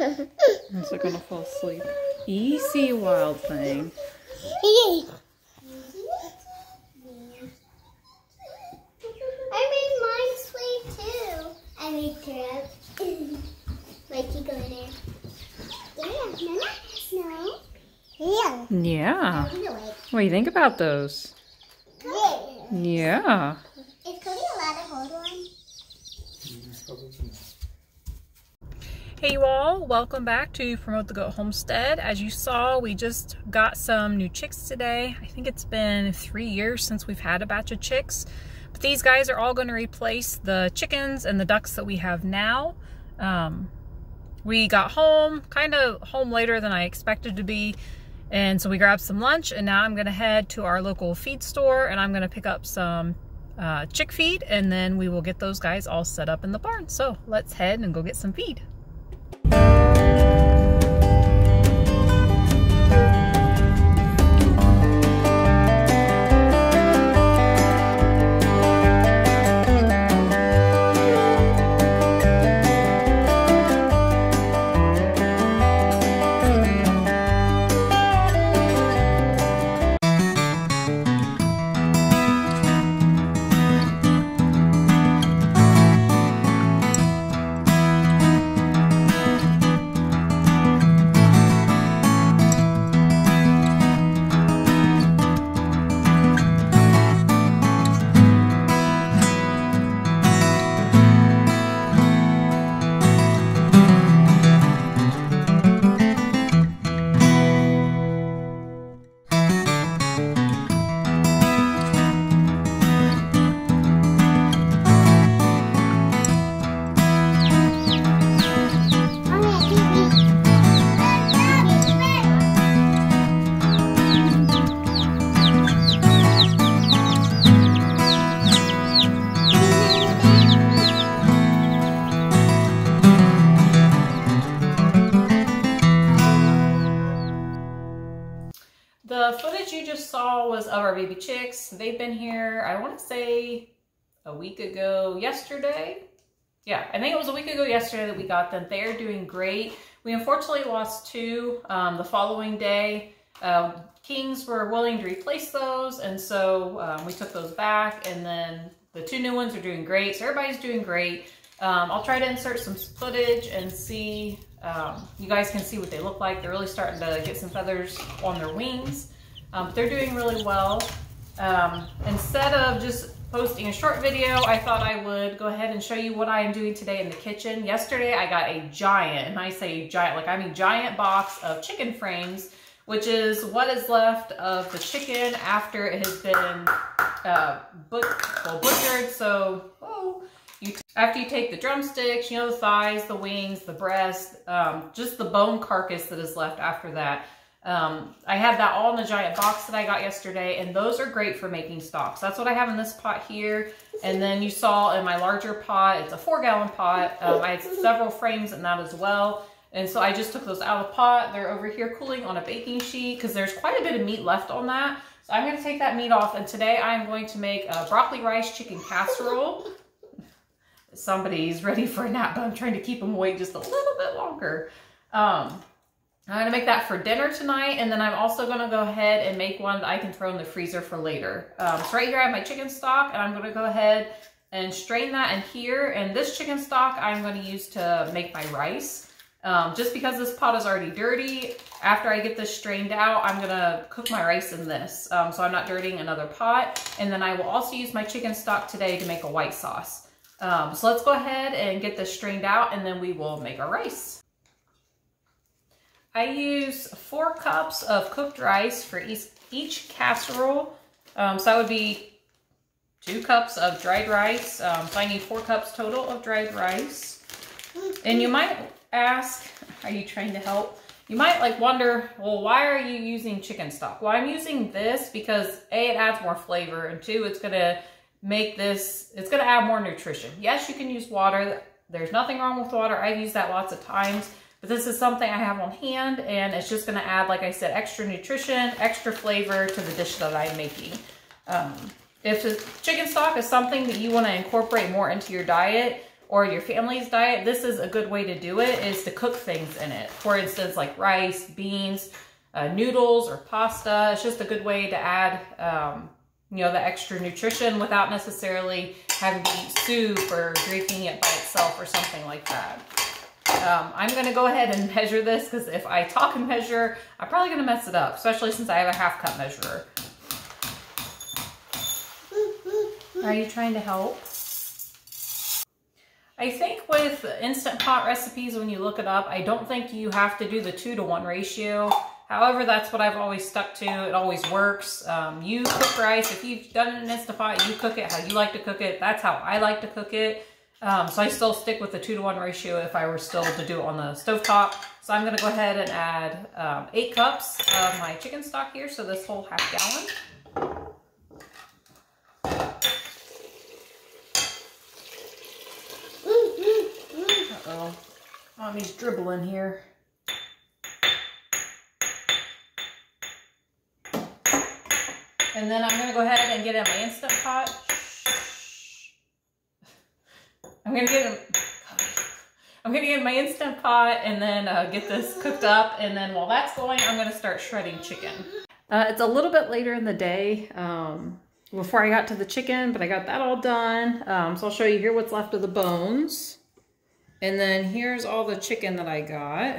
Is it gonna fall asleep? Easy, wild thing. I made mine sleep too. I made like you go there. Yeah. Yeah. Yeah. What do you think about those? Yeah. Is Cody allowed to hold one? Hey you all, welcome back to Promote the Goat Homestead. As you saw, we just got some new chicks today. I think it's been three years since we've had a batch of chicks. But these guys are all going to replace the chickens and the ducks that we have now. Um, we got home, kind of home later than I expected to be. And so we grabbed some lunch and now I'm going to head to our local feed store and I'm going to pick up some uh, chick feed and then we will get those guys all set up in the barn. So let's head and go get some feed. Was of our baby chicks. They've been here, I want to say a week ago yesterday. Yeah, I think it was a week ago yesterday that we got them. They're doing great. We unfortunately lost two um, the following day. Uh, Kings were willing to replace those, and so um, we took those back, and then the two new ones are doing great. So everybody's doing great. Um, I'll try to insert some footage and see, um, you guys can see what they look like. They're really starting to get some feathers on their wings. Um, they're doing really well. Um, instead of just posting a short video, I thought I would go ahead and show you what I am doing today in the kitchen. Yesterday I got a giant, and I say giant, like I mean giant box of chicken frames, which is what is left of the chicken after it has been uh, but, well, butchered. So, oh, you after you take the drumsticks, you know, the thighs, the wings, the breast, um, just the bone carcass that is left after that. Um, I had that all in a giant box that I got yesterday, and those are great for making stocks. That's what I have in this pot here. And then you saw in my larger pot, it's a four gallon pot. Um, I had several frames in that as well. And so I just took those out of the pot. They're over here cooling on a baking sheet because there's quite a bit of meat left on that. So I'm going to take that meat off. And today I'm going to make a broccoli rice chicken casserole. Somebody's ready for a nap, but I'm trying to keep them awake just a little bit longer. Um, I'm to make that for dinner tonight, and then I'm also to go ahead and make one that I can throw in the freezer for later. Um, so right here I have my chicken stock, and I'm to go ahead and strain that in here. And this chicken stock I'm to use to make my rice. Um, just because this pot is already dirty, after I get this strained out, I'm to cook my rice in this. Um, so I'm not dirtying another pot. And then I will also use my chicken stock today to make a white sauce. Um, so let's go ahead and get this strained out, and then we will make our rice. I use four cups of cooked rice for each, each casserole. Um, so that would be two cups of dried rice. Um, so I need four cups total of dried rice. And you might ask, are you trying to help? You might like wonder, well, why are you using chicken stock? Well, I'm using this because A, it adds more flavor, and two, it's gonna make this, it's gonna add more nutrition. Yes, you can use water. There's nothing wrong with water. I've used that lots of times. But this is something I have on hand and it's just gonna add, like I said, extra nutrition, extra flavor to the dish that I'm making. Um, if chicken stock is something that you wanna incorporate more into your diet, or your family's diet, this is a good way to do it, is to cook things in it. For instance, like rice, beans, uh, noodles, or pasta. It's just a good way to add, um, you know, the extra nutrition without necessarily having to eat soup or drinking it by itself or something like that. Um, I'm going to go ahead and measure this because if I talk and measure, I'm probably going to mess it up, especially since I have a half cup measurer. Are you trying to help? I think with Instant Pot recipes, when you look it up, I don't think you have to do the two to one ratio. However, that's what I've always stuck to. It always works. Um, you cook rice. If you've done it in Instant Pot, you cook it how you like to cook it. That's how I like to cook it. Um, so I still stick with the two to one ratio if I were still to do it on the stove top. So I'm going to go ahead and add um, eight cups of my chicken stock here. So this whole half gallon. Uh-oh. Mommy's dribbling here. And then I'm going to go ahead and get in my Instant Pot. I'm to get I'm to get my Instant Pot and then uh, get this cooked up. And then while that's going, I'm to start shredding chicken. Uh, it's a little bit later in the day um, before I got to the chicken, but I got that all done. Um, so I'll show you here what's left of the bones. And then here's all the chicken that I got.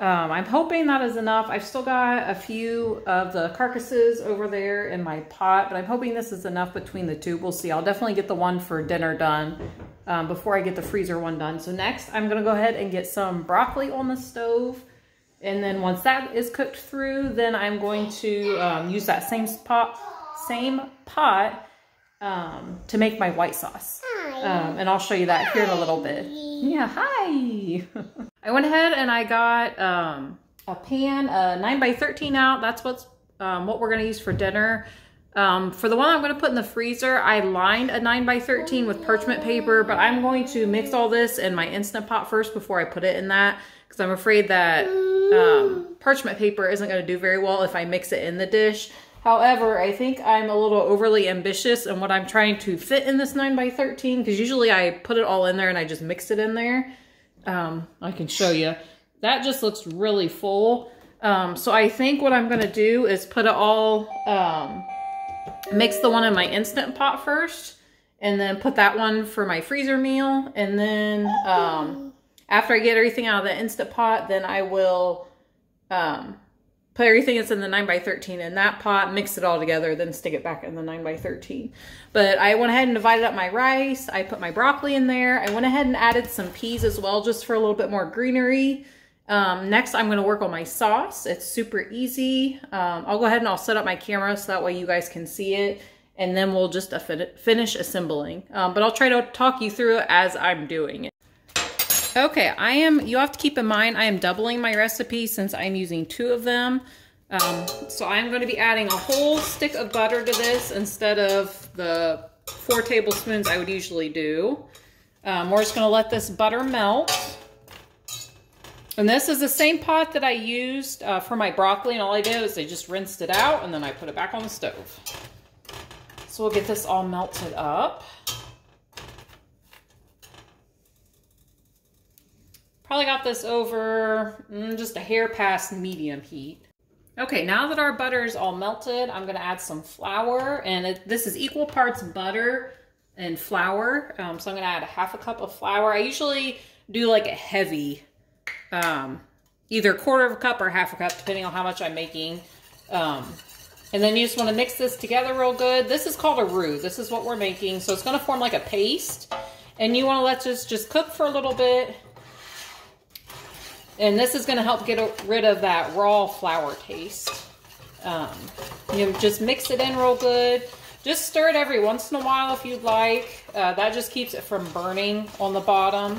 Um, I'm hoping that is enough. I've still got a few of the carcasses over there in my pot, but I'm hoping this is enough between the two. We'll see. I'll definitely get the one for dinner done um, before I get the freezer one done. So next, I'm going to go ahead and get some broccoli on the stove. And then once that is cooked through, then I'm going to um, use that same pot, same pot um, to make my white sauce. Um, and I'll show you that here in a little bit. Yeah, hi. I went ahead and I got um, a pan, a 9 by 13 out. That's what's um, what we're going to use for dinner. Um, for the one I'm going to put in the freezer, I lined a 9 by 13 with parchment paper, but I'm going to mix all this in my Instant Pot first before I put it in that because I'm afraid that um, parchment paper isn't going to do very well if I mix it in the dish. However, I think I'm a little overly ambitious in what I'm trying to fit in this 9 by 13 because usually I put it all in there and I just mix it in there. Um, I can show you. That just looks really full. Um, so I think what I'm going to do is put it all, um, mix the one in my Instant Pot first and then put that one for my freezer meal. And then um, after I get everything out of the Instant Pot, then I will um, put everything that's in the 9 by 13 in that pot, mix it all together, then stick it back in the 9 by 13 But I went ahead and divided up my rice. I put my broccoli in there. I went ahead and added some peas as well, just for a little bit more greenery. Um, next, I'm going to work on my sauce. It's super easy. Um, I'll go ahead and I'll set up my camera so that way you guys can see it. And then we'll just finish assembling. Um, but I'll try to talk you through it as I'm doing it. Okay, I am, you have to keep in mind, I am doubling my recipe since I'm using two of them. Um, so I'm going to be adding a whole stick of butter to this instead of the four tablespoons I would usually do. Um, we're just going to let this butter melt. And this is the same pot that I used uh, for my broccoli, and all I did is I just rinsed it out, and then I put it back on the stove. So we'll get this all melted up. Probably got this over mm, just a hair past medium heat. Okay, now that our butter is all melted, I'm gonna add some flour, and it, this is equal parts butter and flour. Um, so I'm gonna add a half a cup of flour. I usually do like a heavy, um, either quarter of a cup or half a cup, depending on how much I'm making. Um, and then you just wanna mix this together real good. This is called a roux. This is what we're making. So it's gonna form like a paste. And you wanna let this just cook for a little bit and this is going to help get rid of that raw flour taste. Um, you know, just mix it in real good. Just stir it every once in a while if you'd like. Uh, that just keeps it from burning on the bottom.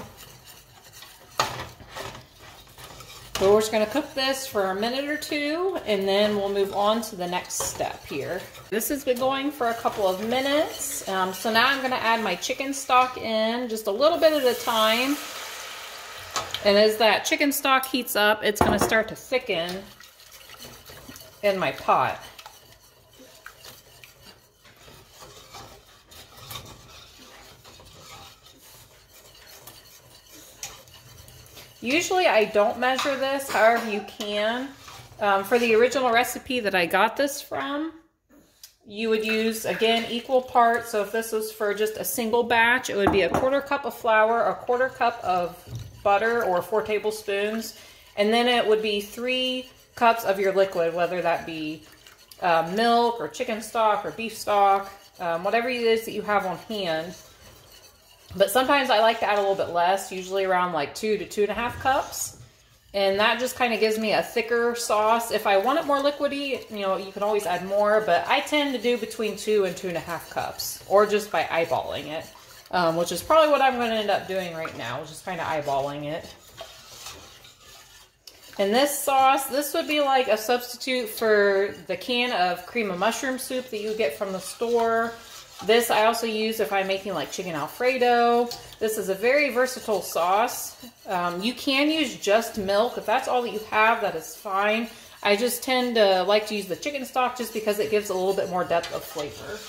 So we're just going to cook this for a minute or two and then we'll move on to the next step here. This has been going for a couple of minutes. Um, so now I'm going to add my chicken stock in just a little bit at a time. And as that chicken stock heats up, it's going to start to thicken in my pot. Usually I don't measure this, however you can. Um, for the original recipe that I got this from, you would use, again, equal parts. So if this was for just a single batch, it would be a quarter cup of flour, a quarter cup of butter, or four tablespoons. And then it would be three cups of your liquid, whether that be uh, milk or chicken stock or beef stock, um, whatever it is that you have on hand. But sometimes I like to add a little bit less, usually around like two to two and a half cups. And that just kind of gives me a thicker sauce. If I want it more liquidy, you know, you can always add more, but I tend to do between two and two and a half cups, or just by eyeballing it, um, which is probably what I'm going to end up doing right now, just kind of eyeballing it. And this sauce, this would be like a substitute for the can of cream of mushroom soup that you get from the store. This I also use if I'm making like chicken alfredo. This is a very versatile sauce. Um, you can use just milk. If that's all that you have, that is fine. I just tend to like to use the chicken stock just because it gives a little bit more depth of flavor.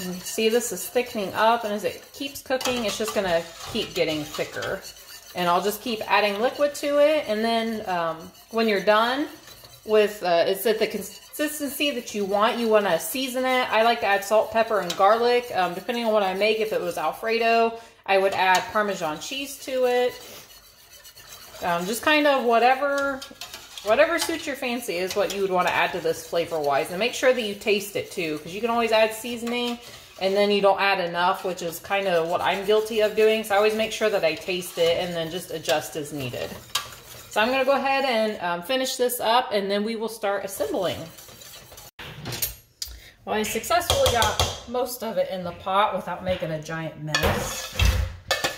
And see this is thickening up and as it keeps cooking, it's just gonna keep getting thicker. And I'll just keep adding liquid to it. And then um, when you're done with, uh, it's at the consistency that you want, you wanna season it. I like to add salt, pepper, and garlic. Um, depending on what I make, if it was Alfredo, I would add Parmesan cheese to it. Um, just kind of whatever Whatever suits your fancy is what you would want to add to this flavor-wise. And make sure that you taste it too, because you can always add seasoning and then you don't add enough, which is kind of what I'm guilty of doing. So I always make sure that I taste it and then just adjust as needed. So I'm going to go ahead and um, finish this up and then we will start assembling. Well, I successfully got most of it in the pot without making a giant mess.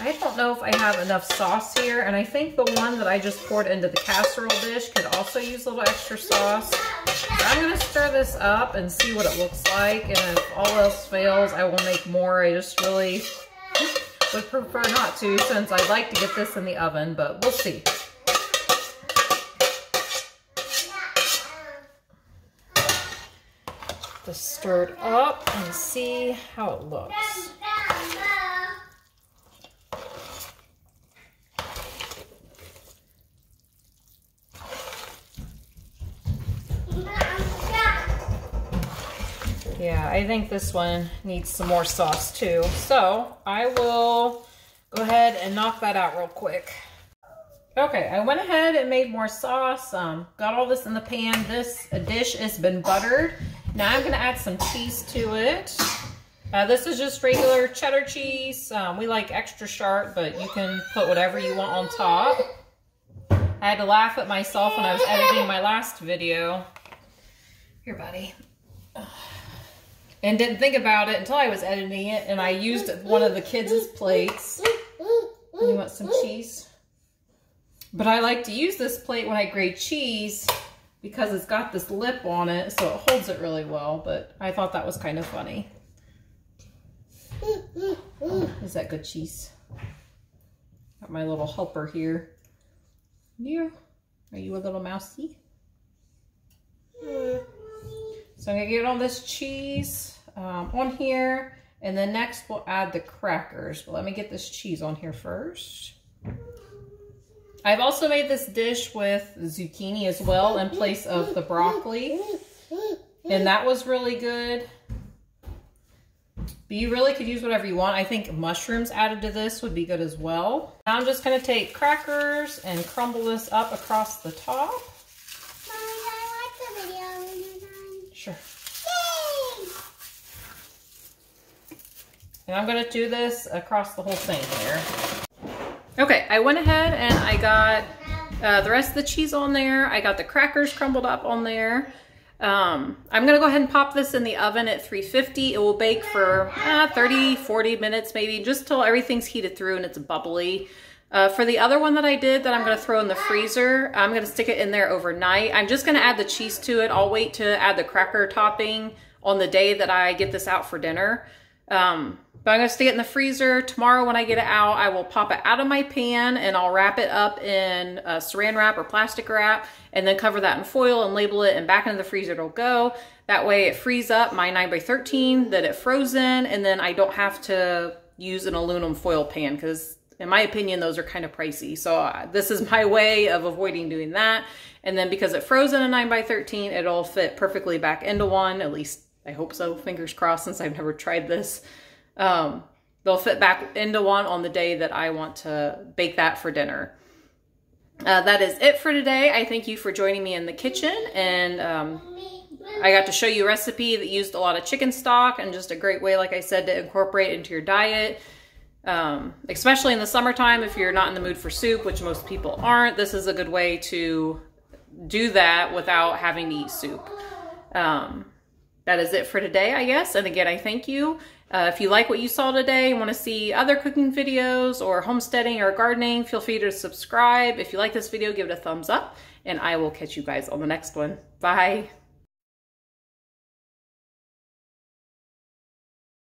I don't know if I have enough sauce here, and I think the one that I just poured into the casserole dish could also use a little extra sauce. I'm to stir this up and see what it looks like, and if all else fails, I will make more. I just really would prefer not to since I'd like to get this in the oven, but we'll see. Just stir it up and see how it looks. Yeah, I think this one needs some more sauce too. So I will go ahead and knock that out real quick. Okay, I went ahead and made more sauce. Um, got all this in the pan. This dish has been buttered. Now I'm to add some cheese to it. Uh, this is just regular cheddar cheese. Um, we like extra sharp, but you can put whatever you want on top. I had to laugh at myself when I was editing my last video. Here, buddy and didn't think about it until I was editing it and I used one of the kids' plates. You want some cheese? But I like to use this plate when I grate cheese because it's got this lip on it so it holds it really well but I thought that was kind of funny. Oh, is that good cheese? Got my little helper here. Yeah. Are you a little mousey? Hmm. So I'm gonna get all this cheese um, on here and then next we'll add the crackers. But let me get this cheese on here first. I've also made this dish with zucchini as well in place of the broccoli. And that was really good. But you really could use whatever you want. I think mushrooms added to this would be good as well. Now I'm just going to take crackers and crumble this up across the top. Sure. Yay! And I'm going to do this across the whole thing here. Okay, I went ahead and I got uh, the rest of the cheese on there. I got the crackers crumbled up on there. Um, I'm going to go ahead and pop this in the oven at 350. It will bake for uh, 30, 40 minutes maybe, just till everything's heated through and it's bubbly. Uh, for the other one that I did that I'm going to throw in the freezer, I'm going to stick it in there overnight. I'm just going to add the cheese to it. I'll wait to add the cracker topping on the day that I get this out for dinner. Um, but I'm gonna stick it in the freezer. Tomorrow when I get it out, I will pop it out of my pan and I'll wrap it up in a saran wrap or plastic wrap and then cover that in foil and label it and back into the freezer it'll go. That way it frees up my 9 by 13 that it frozen and then I don't have to use an aluminum foil pan because in my opinion, those are kind of pricey. So uh, this is my way of avoiding doing that. And then because it froze in a 9 by 13 it'll fit perfectly back into one. At least I hope so. Fingers crossed since I've never tried this. Um, they'll fit back into one on the day that I want to bake that for dinner. Uh, that is it for today. I thank you for joining me in the kitchen and um, I got to show you a recipe that used a lot of chicken stock and just a great way, like I said, to incorporate into your diet. Um, especially in the summertime, if you're not in the mood for soup, which most people aren't, this is a good way to do that without having to eat soup. Um, that is it for today, I guess. And again, I thank you. Uh, if you like what you saw today and want to see other cooking videos or homesteading or gardening, feel free to subscribe. If you like this video, give it a thumbs up and I will catch you guys on the next one. Bye.